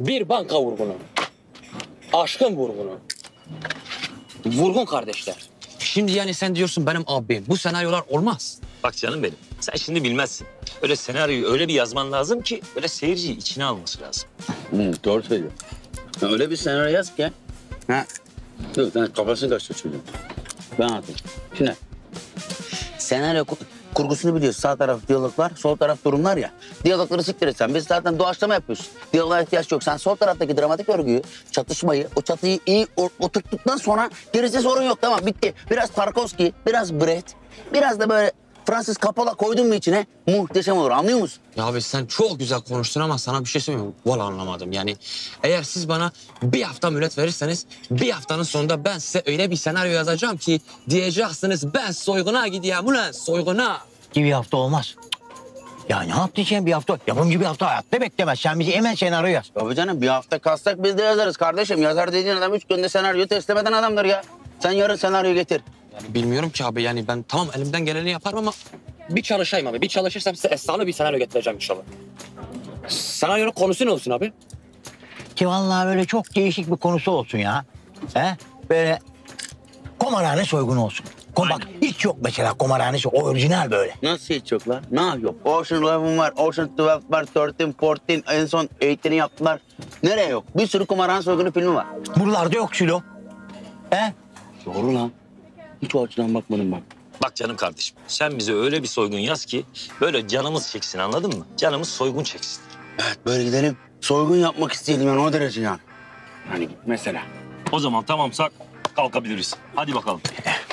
Bir banka vurgunu. Aşkın vurgunu. Vurgun kardeşler. Şimdi yani sen diyorsun benim abim. Bu senaryolar olmaz. Bak canım benim. Sen şimdi bilmezsin. Öyle senaryoyu öyle bir yazman lazım ki öyle seyirciyi içine alması lazım. Hı, doğru söylüyor. Ya öyle bir senaryo yaz ki. Ha. Dur sen kafasını karıştır çocuğun. Ben anlatayım. Şimdi senaryo kurgusunu biliyorsun. Sağ taraf diyaloglar, sol taraf durumlar ya. Diyalogları siktir et. Biz zaten doğaçlama yapıyoruz. Diyaloğa ihtiyaç yok. Sen sol taraftaki dramatik örgüyü, çatışmayı, o çatıyı iyi oturttuktan sonra gerisi sorun yok. Tamam bitti. Biraz Tarkovski, biraz Brett, biraz da böyle Fransız Coppola koydun mu içine muhteşem olur. Anlıyor musun? Ya abi sen çok güzel konuştun ama sana bir şey söyleyeyim mi? Valla anlamadım. Yani eğer siz bana bir hafta mühlet verirseniz bir haftanın sonunda ben size öyle bir senaryo yazacağım ki diyeceksiniz ben soyguna gideyim ulan soyguna. Bir hafta olmaz. Ya ne yapacaksın bir hafta? Yapımcı bir hafta hayatta beklemez. Sen bizi hemen senaryo yaz. Tabii canım bir hafta kassak biz de yazarız kardeşim. Yazar dediğin adam üç günde senaryo teslim eden adamdır ya. Sen yarın senaryo getir. Yani bilmiyorum ki abi yani ben tamam elimden geleni yaparım ama bir çalışayım abi. Bir çalışırsam size efsane bir senaryo getireceğim inşallah. Senaryonun konusu ne olsun abi? Ki vallahi böyle çok değişik bir konusu olsun ya. He? Böyle kumarhane soygunu olsun. Kom bak hiç yok mesela kumarhane. O orijinal böyle. Nasıl hiç yok lan? Ne yok? Ocean Eleven var, Ocean 12 var, 13, 14 en son 8'ini yaptılar. Nereye yok? Bir sürü kumarhane soygunu filmi var. Buralarda yok Sülo. He? Doğru lan. Hiç o açıdan bakmadım bak. Bak canım kardeşim sen bize öyle bir soygun yaz ki böyle canımız çeksin anladın mı? Canımız soygun çeksin. Evet böyle gidelim. Soygun yapmak isteyelim yani o derece yani. Hani mesela. O zaman tamamsak kalkabiliriz. Hadi bakalım.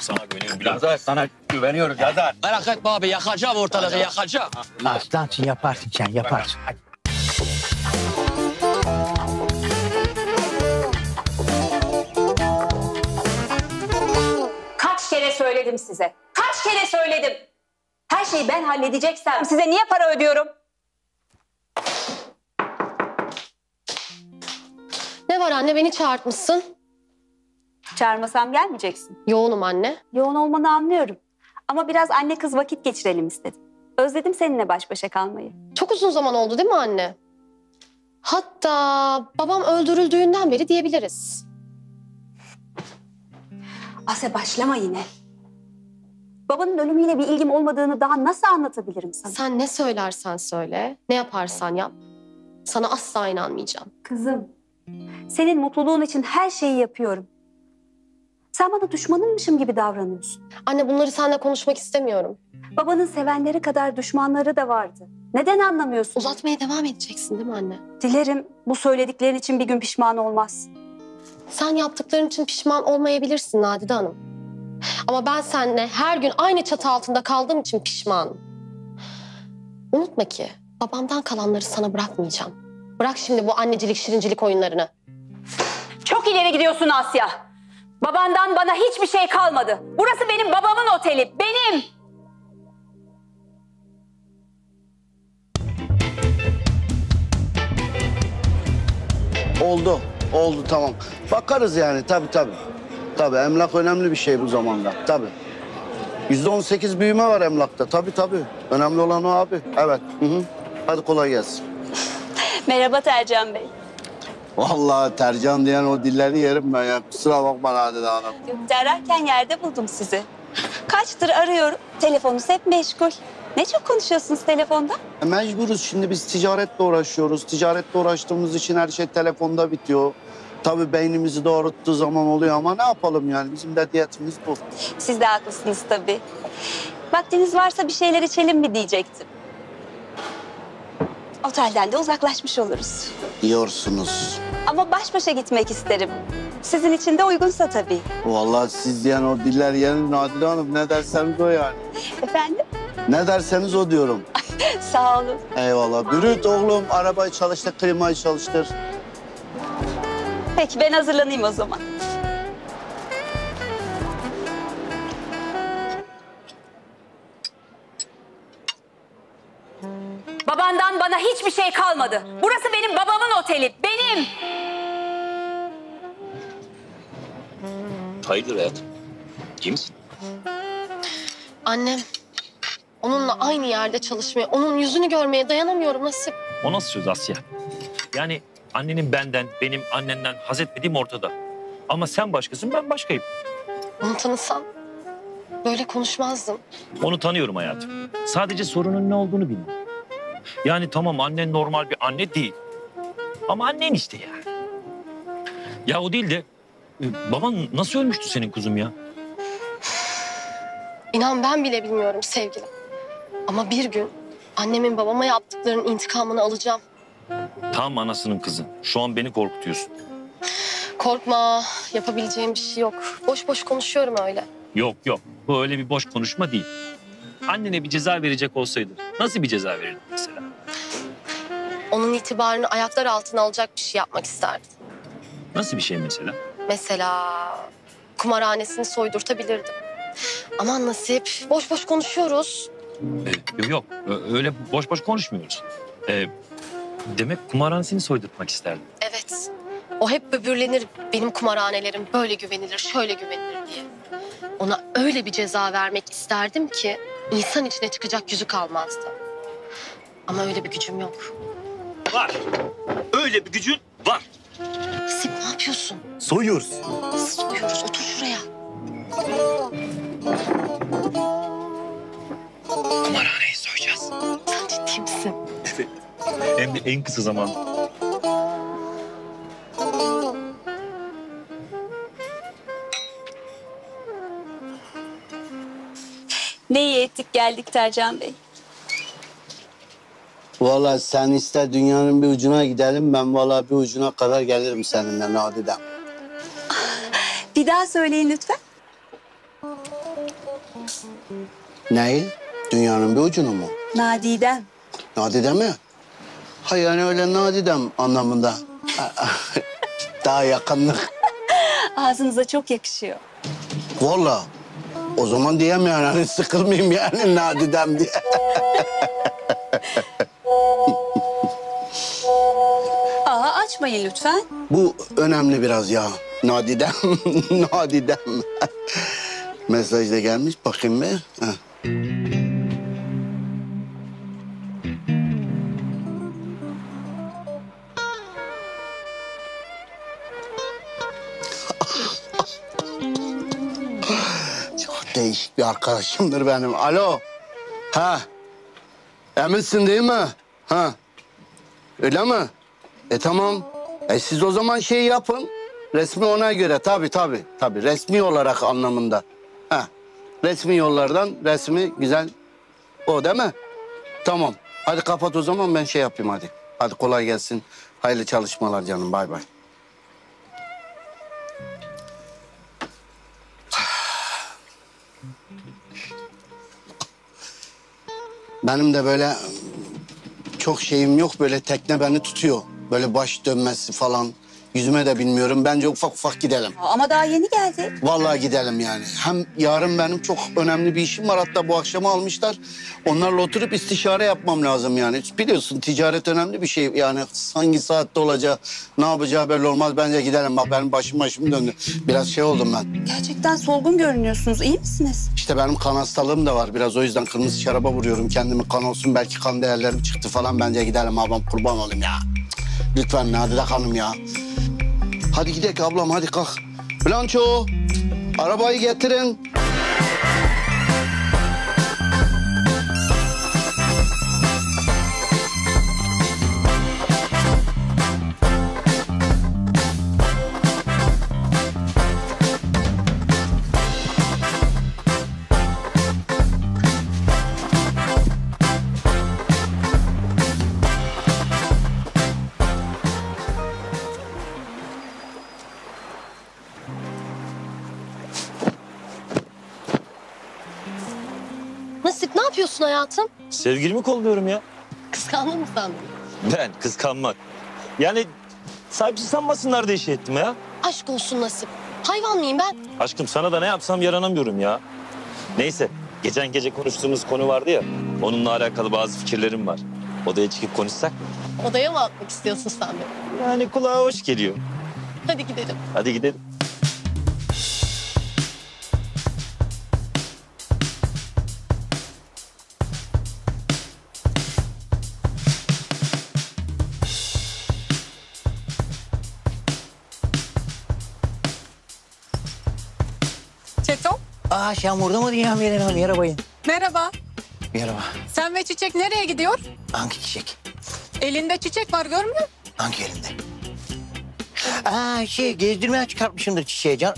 Sana güveniyorum Bilal. Yazar sana güveniyoruz yazar. Merak etme abi yakacağım ortalığı yakacağım. Aslansın yaparsın sen yaparsın. Hadi. Kaç kere söyledim size? Kaç kere söyledim? Her şeyi ben halledeceksem size niye para ödüyorum? Ne var anne beni çağırtmışsın. Çağırmasam gelmeyeceksin. Yoğunum anne. Yoğun olmanı anlıyorum. Ama biraz anne kız vakit geçirelim istedim. Özledim seninle baş başa kalmayı. Çok uzun zaman oldu değil mi anne? Hatta babam öldürüldüğünden beri diyebiliriz. Asya başlama yine. Babanın ölümüyle bir ilgim olmadığını daha nasıl anlatabilirim sana? Sen ne söylersen söyle, ne yaparsan yap. Sana asla inanmayacağım. Kızım, senin mutluluğun için her şeyi yapıyorum. Sen bana düşmanınmışım gibi davranıyorsun. Anne bunları seninle konuşmak istemiyorum. Babanın sevenleri kadar düşmanları da vardı. Neden anlamıyorsun? Uzatmaya devam edeceksin değil mi anne? Dilerim bu söylediklerin için bir gün pişman olmaz. Sen yaptıkların için pişman olmayabilirsin Nadide Hanım. Ama ben seninle her gün aynı çatı altında kaldığım için pişmanım. Unutma ki babamdan kalanları sana bırakmayacağım. Bırak şimdi bu annecilik şirincilik oyunlarını. Çok ileri gidiyorsun Asya. Babandan bana hiçbir şey kalmadı. Burası benim babamın oteli. Benim. Oldu. Oldu tamam. Bakarız yani tabii tabii. Tabii emlak önemli bir şey bu zamanda. Tabii. Yüzde on sekiz büyüme var emlakta. Tabii tabii. Önemli olan o abi. Evet. Hı hı. Hadi kolay gelsin. Merhaba Tercan Bey. Vallahi Tercan diyen o dilleri yerim ben ya. Kusura bakma Nadide Hanım. Ararken yerde buldum sizi. Kaçtır arıyorum. Telefonunuz hep meşgul. Ne çok konuşuyorsunuz telefonda? E, mecburuz şimdi biz ticaretle uğraşıyoruz. Ticaretle uğraştığımız için her şey telefonda bitiyor. Tabii beynimizi doğrulttuğu zaman oluyor ama ne yapalım yani bizim de diyetimiz bu. Siz de haklısınız tabii. Vaktiniz varsa bir şeyler içelim mi diyecektim. Otelden de uzaklaşmış oluruz. Diyorsunuz. Ama baş başa gitmek isterim. Sizin için de uygunsa tabii. Vallahi siz diyen o diller yerin Nadide Hanım ne derseniz o yani. Efendim? Ne derseniz o diyorum. Sağ olun. Eyvallah. Bürüt oğlum arabayı çalıştır, klimayı çalıştır. Peki ben hazırlanayım o zaman. Hiçbir şey kalmadı. Burası benim babamın oteli. Benim. Hayırdır hayatım? İyi misin? Annem, onunla aynı yerde çalışmaya, onun yüzünü görmeye dayanamıyorum Nasip. O nasıl söz Asya? Yani annenin benden, benim annenden haz etmediğim ortada. Ama sen başkasın, ben başkayım. Onu tanısan böyle konuşmazdım. Onu tanıyorum hayatım. Sadece sorunun ne olduğunu bilmiyorum. Yani tamam annen normal bir anne değil. Ama annen işte ya. Ya o değil de e, baban nasıl ölmüştü senin kuzum ya? İnan ben bile bilmiyorum sevgilim. Ama bir gün annemin babama yaptıklarının intikamını alacağım. Tam anasının kızı. Şu an beni korkutuyorsun. Korkma, yapabileceğim bir şey yok. Boş boş konuşuyorum öyle. Yok yok. Bu öyle bir boş konuşma değil. Annene bir ceza verecek olsaydı nasıl bir ceza verirdin? Onun itibarını ayaklar altına alacak bir şey yapmak isterdim. Nasıl bir şey mesela? Mesela kumarhanesini soydurtabilirdim. Aman nasip, boş boş konuşuyoruz. Ee, yok öyle boş boş konuşmuyoruz. Ee, demek kumarhanesini soydurtmak isterdin. Evet, o hep böbürlenir benim kumarhanelerim böyle güvenilir, şöyle güvenilir diye. Ona öyle bir ceza vermek isterdim ki insan içine çıkacak yüzü kalmazdı. Ama öyle bir gücüm yok. Var. Öyle bir gücün var. Nasip ne yapıyorsun? Soyuyoruz. Soyuyoruz, otur şuraya. Kumarhaneyi soyacağız. Sen ciddi misin? Hem de en kısa zaman. Ne iyi ettik geldik Tercan Bey. Vallahi sen ister dünyanın bir ucuna gidelim ben vallahi bir ucuna kadar gelirim seninle Nadide. Bir daha söyleyin lütfen. Neyi? Dünyanın bir ucunu mu? Nadiden. Nadide mi? Ha yani öyle nadidem anlamında. Daha yakınlık. Ağzınıza çok yakışıyor. Vallahi. O zaman diyem yani hani sıkılmayayım yani nadidem diye. Aa açmayın lütfen. Bu önemli biraz ya. Nadidem, nadidem. Mesaj da gelmiş bakayım bir. Heh. Çok değişik bir arkadaşımdır benim. Alo. Ha. Eminsin değil mi? Ha. Öyle mi? E tamam. E siz o zaman şey yapın. Resmi ona göre tabii tabii. Tabii resmi olarak anlamında. Ha. Resmi yollardan resmi güzel o değil mi? Tamam. Hadi kapat o zaman ben şey yapayım hadi. Hadi kolay gelsin. Hayırlı çalışmalar canım. Bay bay. Benim de böyle çok şeyim yok. Böyle tekne beni tutuyor. Böyle baş dönmesi falan. Yüzüme de bilmiyorum. Bence ufak ufak gidelim. Ama daha yeni geldi. Vallahi gidelim yani. Hem yarın benim çok önemli bir işim var. Hatta bu akşama almışlar. Onlarla oturup istişare yapmam lazım yani. Biliyorsun ticaret önemli bir şey. Yani hangi saatte olacağı, ne yapacağı belli olmaz. Bence gidelim. Bak benim başım başım döndü. Biraz şey oldum ben. Gerçekten solgun görünüyorsunuz. İyi misiniz? İşte benim kan hastalığım da var. Biraz o yüzden kırmızı şaraba vuruyorum. Kendimi kan olsun. Belki kan değerlerim çıktı falan. Bence gidelim ablam kurban olayım ya. Lütfen Nadide Hanım ya. Hadi gidelim ablam hadi kalk. Blanço arabayı getirin. Yapıyorsun hayatım? Sevgilimi kolluyorum ya. Kıskandın mı beni? Ben kıskanmak. Yani sahipsiz sanmasınlar diye şey ettim ya. Aşk olsun Nasip. Hayvan mıyım ben? Aşkım sana da ne yapsam yaranamıyorum ya. Neyse geçen gece konuştuğumuz konu vardı ya. Onunla alakalı bazı fikirlerim var. Odaya çıkıp konuşsak mı? Odaya mı atmak istiyorsun sen beni? Yani kulağa hoş geliyor. Hadi gidelim. Hadi gidelim. Aa sen burada mıydın ya Melena? Merhabayın. Merhaba. Merhaba. Sen ve Çiçek nereye gidiyor? Hangi çiçek? Elinde çiçek var görmüyor musun? Hangi elinde? Aa şey gezdirmeye çıkartmışımdır çiçeği can.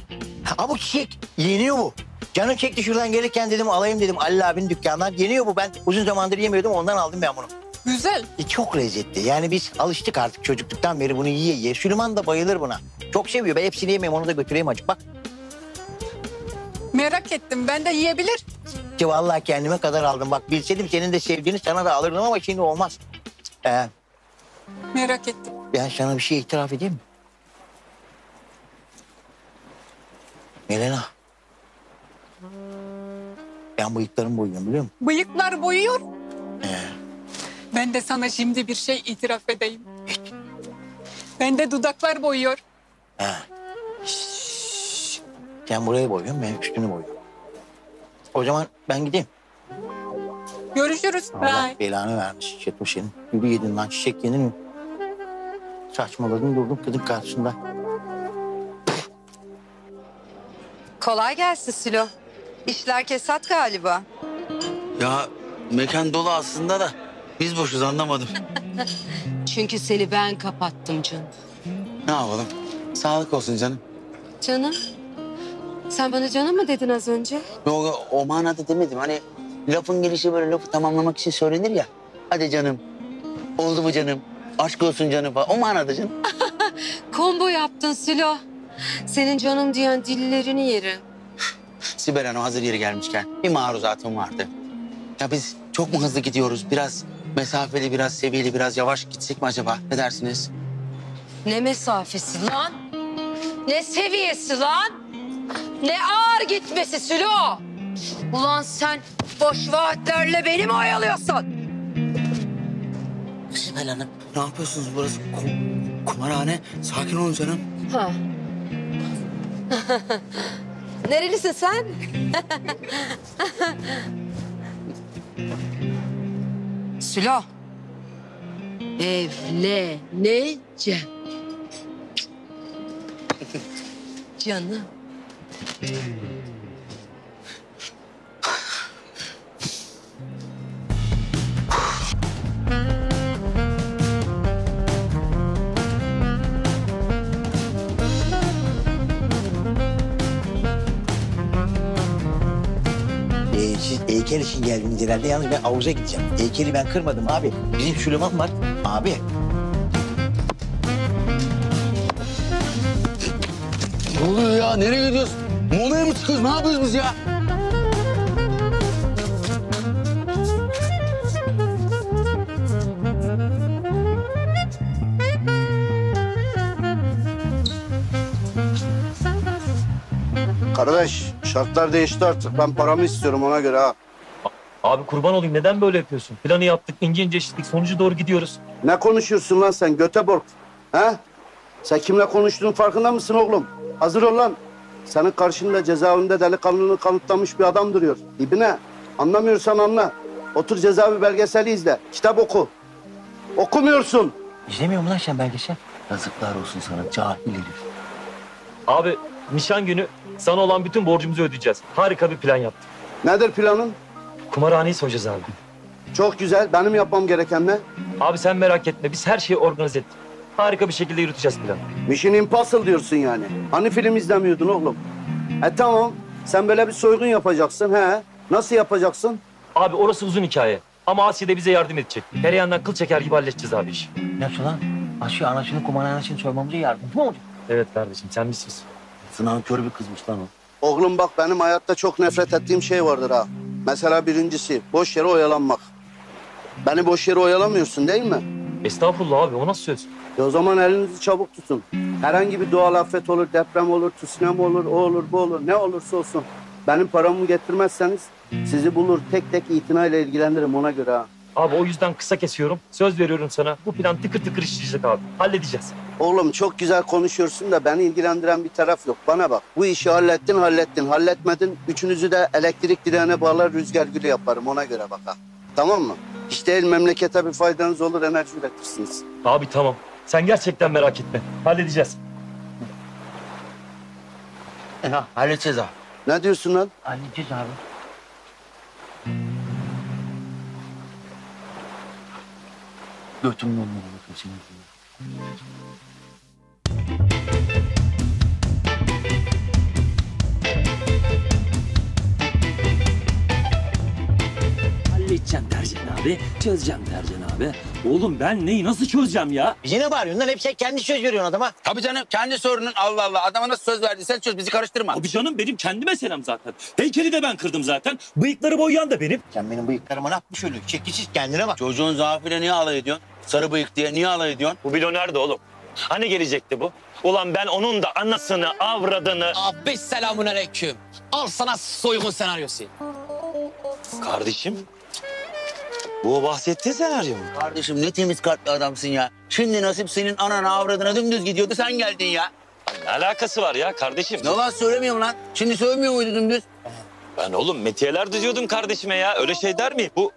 Aa bu çiçek yeniyor bu. Canım çekti şuradan gelirken dedim alayım dedim Ali abinin dükkanından. Yeniyor bu ben uzun zamandır yemiyordum ondan aldım ben bunu. Güzel. E, çok lezzetli. Yani biz alıştık artık çocukluktan beri bunu yiye yiye. Süleyman da bayılır buna. Çok seviyor. Ben hepsini yemeyeyim onu da götüreyim acık. Bak Merak ettim. Ben de yiyebilir. ki vallahi kendime kadar aldım. Bak bilseydim senin de sevdiğini sana da alırdım ama şimdi olmaz. Ee, Merak ettim. ben sana bir şey itiraf edeyim mi? Melena. Ben bıyıklarımı boyuyorum biliyor musun? Bıyıklar boyuyor. Ben de sana şimdi bir şey itiraf edeyim. Ben de dudaklar boyuyor. he. Sen burayı boyuyorsun, ben üstünü boyuyorum. O zaman ben gideyim. Görüşürüz. Allah Bye. belanı vermiş Çeto senin. Yürü yedin lan çiçek yenir mi? Saçmaladın durdun kızın karşısında. Kolay gelsin Silo. İşler kesat galiba. Ya mekan dolu aslında da biz boşuz anlamadım. Çünkü seni ben kapattım canım. ne yapalım? Sağlık olsun canım. Canım? Sen bana canım mı dedin az önce? Yok o manada demedim. Hani lafın gelişi böyle lafı tamamlamak için söylenir ya. Hadi canım. Oldu mu canım? Aşk olsun canım falan. O manada canım. Combo yaptın Silo. Senin canım diyen dillerini yerim. Sibel Hanım hazır yeri gelmişken bir maruzatım vardı. Ya biz çok mu hızlı gidiyoruz? Biraz mesafeli, biraz seviyeli, biraz yavaş gitsek mi acaba? Ne dersiniz? Ne mesafesi lan? Ne seviyesi lan? Ne ağır gitmesi Silo? Ulan sen boş vaatlerle beni mi oyalıyorsun? Sibel Hanım ne yapıyorsunuz? Burası kum- kumarhane. Sakin olun canım. Ha. Nerelisin sen? Sülo. Evleneceğim. Canım. Ee, siz heykel için geldiniz herhalde. Yalnız ben havuza gideceğim. Heykeli ben kırmadım abi. Bizim Süleyman var. Abi. Ne oluyor ya? Nereye gidiyoruz? Molaya mı çıkıyoruz? Ne yapıyoruz biz ya? Kardeş şartlar değişti artık. Ben paramı istiyorum ona göre ha. Abi kurban olayım neden böyle yapıyorsun? Planı yaptık, ince ince işledik, sonucu doğru gidiyoruz. Ne konuşuyorsun lan sen Göteborg? Ha? Sen kimle konuştuğunun farkında mısın oğlum? Hazır ol lan. Senin karşında cezaevinde delikanlılığını kanıtlamış bir adam duruyor. İbine anlamıyorsan anla. Otur cezaevi belgeseli izle. Kitap oku. Okumuyorsun. İzlemiyor musun lan sen belgesel? Yazıklar olsun sana cahil herif. Abi nişan günü sana olan bütün borcumuzu ödeyeceğiz. Harika bir plan yaptık. Nedir planın? Kumarhaneyi soyacağız abi. Çok güzel. Benim yapmam gereken ne? Abi sen merak etme biz her şeyi organize ettik. Harika bir şekilde yürüteceğiz planı. Mission Impossible diyorsun yani. Hani film izlemiyordun oğlum? E tamam. Sen böyle bir soygun yapacaksın he. Nasıl yapacaksın? Abi orası uzun hikaye. Ama Asya da bize yardım edecek. Her yandan kıl çeker gibi halledeceğiz abi işi. Nasıl lan? Asya anasını kumarhanesini soymamıza yardımcı mı olacak? Evet kardeşim sen misiniz? Sınav kör bir kızmış lan o. Oğlum bak benim hayatta çok nefret ettiğim şey vardır ha. Mesela birincisi boş yere oyalanmak. Beni boş yere oyalamıyorsun değil mi? Estağfurullah abi o nasıl söz? E o zaman elinizi çabuk tutun. Herhangi bir doğal afet olur, deprem olur, tsunami olur, o olur, bu olur. Ne olursa olsun. Benim paramı getirmezseniz sizi bulur tek tek itinayla ilgilendiririm ona göre ha. Abi o yüzden kısa kesiyorum. Söz veriyorum sana. Bu plan tıkır tıkır işleyecek abi. Halledeceğiz. Oğlum çok güzel konuşuyorsun da beni ilgilendiren bir taraf yok. Bana bak bu işi hallettin hallettin halletmedin. Üçünüzü de elektrik direğine bağlar rüzgar gülü yaparım ona göre bak ha. Tamam mı? İş değil memlekete bir faydanız olur enerji üretirsiniz. Abi tamam. Sen gerçekten merak etme. Halledeceğiz. E ha halledeceğiz ha. Ne diyorsun lan? Halledeceğiz abi. Götümün onunla bakın Halledeceğim Tercan abi. Çözeceğim Tercan abi. Oğlum ben neyi nasıl çözeceğim ya? Bize ne bağırıyorsun lan? Hep sen kendi söz veriyorsun adama. Tabii canım kendi sorunun Allah Allah. Adama nasıl söz verdiysen çöz bizi karıştırma. Abi canım benim kendi meselem zaten. Heykeli de ben kırdım zaten. Bıyıkları boyayan da benim. Sen benim bıyıklarıma ne yapmış öyle? Çekiciz kendine bak. Çocuğun zaafıyla niye alay ediyorsun? Sarı bıyık diye niye alay ediyorsun? Bu bilo nerede oğlum? Hani gelecekti bu? Ulan ben onun da anasını, avradını... Abi selamun aleyküm. Al sana soygun senaryosu. Kardeşim, bu bahsettiğin senaryo mu? Kardeşim ne temiz kalpli adamsın ya. Şimdi nasip senin anana avradına dümdüz gidiyordu sen geldin ya. Ne alakası var ya kardeşim? Yalan söylemiyorum lan. Şimdi söylemiyor muydu dümdüz? Ben oğlum metiyeler düzüyordum kardeşime ya. Öyle şey der mi? Bu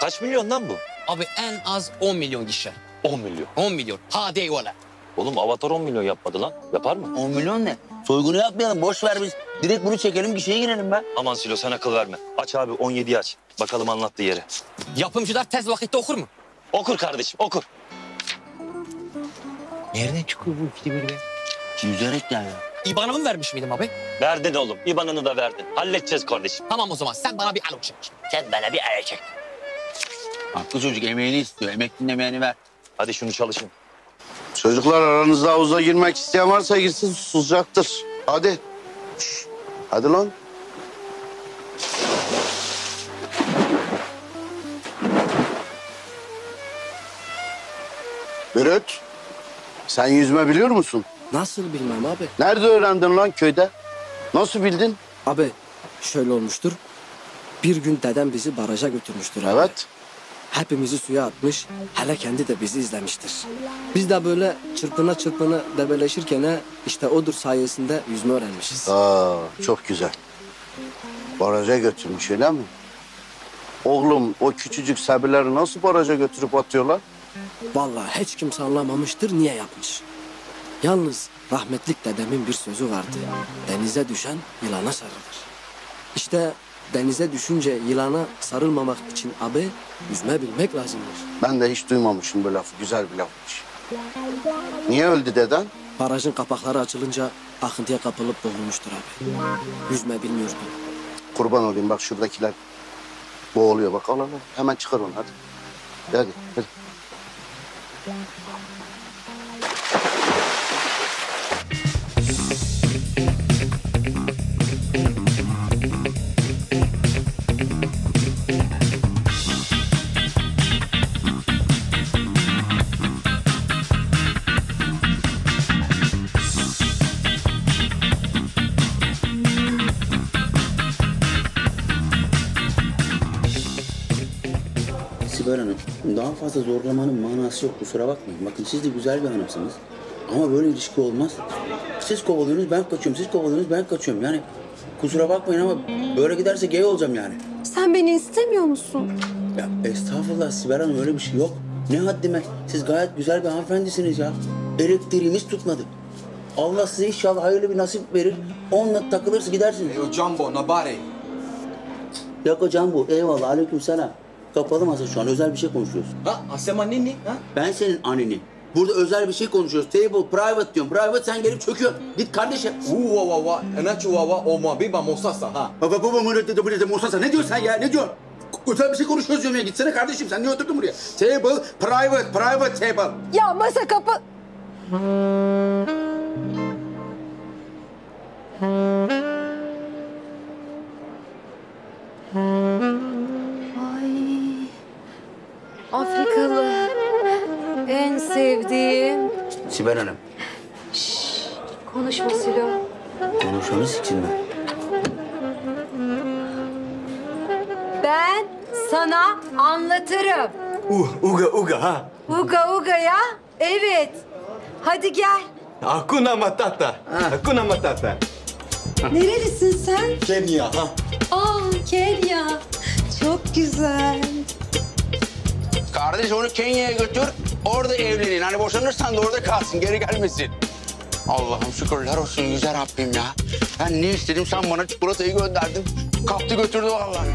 kaç milyon lan bu? Abi en az 10 milyon kişi. 10 milyon. 10 milyon. Hadi eyvallah. Oğlum Avatar 10 milyon yapmadı lan. Yapar mı? 10 milyon ne? Soygunu yapmayalım. Boş ver biz. Direkt bunu çekelim gişeye girelim be. Aman Silo sen akıl verme. Aç abi 17'yi aç. Bakalım anlattığı yeri. Yapımcılar tez vakitte okur mu? Okur kardeşim okur. Nereden çıkıyor bu ikide bir be? Yüzerek ya. İban'ımı vermiş miydim abi? Verdin oğlum. İban'ını da verdin. Halledeceğiz kardeşim. Tamam o zaman sen bana bir alo çek. Sen bana bir ara çek. Haklı çocuk emeğini istiyor. Emeklinin emeğini ver. Hadi şunu çalışın. Çocuklar aranızda havuza girmek isteyen varsa girsin susacaktır. Hadi. Hadi lan. Bürüt. Sen yüzme biliyor musun? Nasıl bilmem abi? Nerede öğrendin lan köyde? Nasıl bildin? Abi şöyle olmuştur. Bir gün dedem bizi baraja götürmüştür abi. Evet. Hepimizi suya atmış. Hele kendi de bizi izlemiştir. Biz de böyle çırpına çırpına debeleşirken işte odur sayesinde yüzme öğrenmişiz. Aa, çok güzel. Baraja götürmüş öyle mi? Oğlum o küçücük sebileri nasıl baraja götürüp atıyorlar? Vallahi hiç kimse anlamamıştır niye yapmış. Yalnız rahmetlik dedemin bir sözü vardı. Denize düşen yılana sarılır. İşte denize düşünce yılana sarılmamak için abi yüzme bilmek lazımdır. Ben de hiç duymamışım bu lafı. Güzel bir lafmış. Niye öldü deden? Barajın kapakları açılınca akıntıya kapılıp boğulmuştur abi. Yüzme bilmiyordu. Kurban olayım bak şuradakiler boğuluyor. Bak al al al. Hemen çıkar onu hadi. Hadi hadi. Sibel Hanım, daha fazla zorlamanın manası yok. Kusura bakmayın. Bakın siz de güzel bir hanımsınız. Ama böyle ilişki olmaz. Siz kovalıyorsunuz, ben kaçıyorum. Siz kovalıyorsunuz, ben kaçıyorum. Yani kusura bakmayın ama böyle giderse gay olacağım yani. Sen beni istemiyor musun? Ya estağfurullah Sibel Hanım öyle bir şey yok. Ne haddime. Siz gayet güzel bir hanımefendisiniz ya. Elektriğimiz tutmadı. Allah size inşallah hayırlı bir nasip verir. Onunla takılırsın gidersiniz. Yo Jumbo, Nabare. Yok hocam bu. Eyvallah. Aleyküm selam. Kapalı masa şu an. Özel bir şey konuşuyoruz. Ha, Asema Nini, ha? Ben senin anneni. Burada özel bir şey konuşuyoruz. Table, private diyorum. Private sen gelip çöküyorsun. Git kardeşim. Uwa wa wa, enachu wa wa, o muhabiba mosasa ha. Baba baba dedi buraya Musa ne diyorsun sen ya? Ne diyorsun? Özel bir şey konuşuyoruz diyorum ya. Gitsene kardeşim. Sen niye oturdun buraya? Table, private, private table. Ya masa kapı... Sibel Hanım. Konuşma Silo. Konuşanı siksin ben. Ben sana anlatırım. Uh, uga uga ha. Uga uga ya. Evet. Hadi gel. Hakuna Matata. Hakuna Matata. Nerelisin sen? Kenya ha. Aa Kenya. Çok güzel. Kardeş onu Kenya'ya götür. Orada evlenin. Hani boşanırsan da orada kalsın. Geri gelmesin. Allah'ım şükürler olsun yüce Rabbim ya. Ben ne istedim sen bana çikolatayı gönderdin. Kaptı götürdü vallahi.